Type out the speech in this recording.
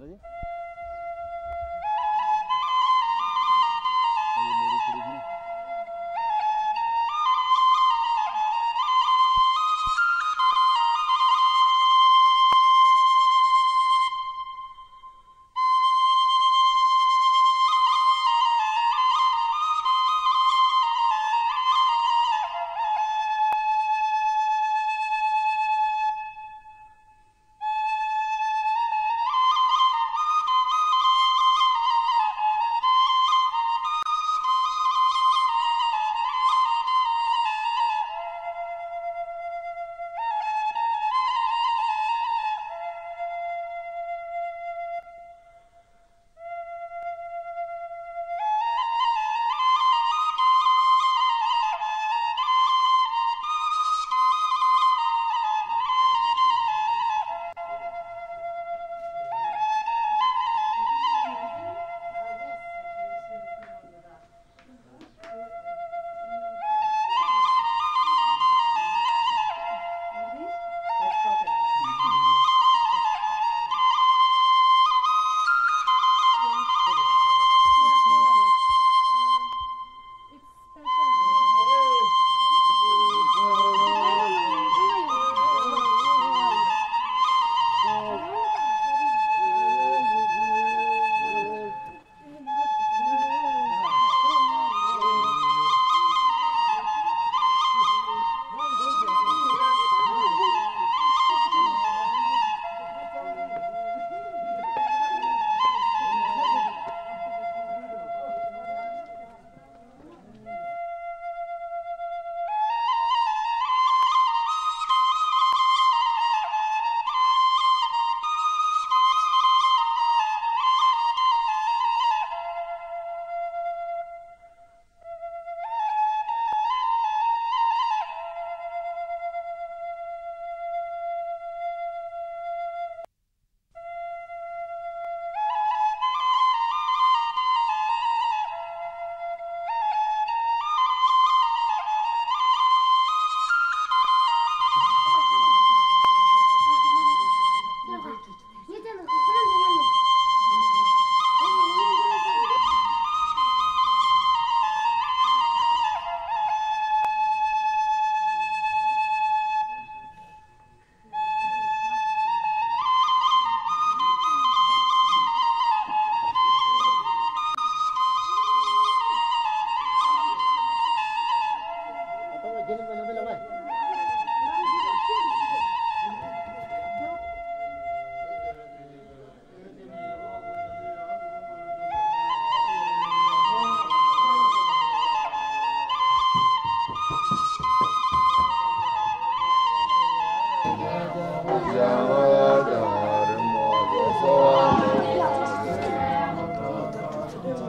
দাদি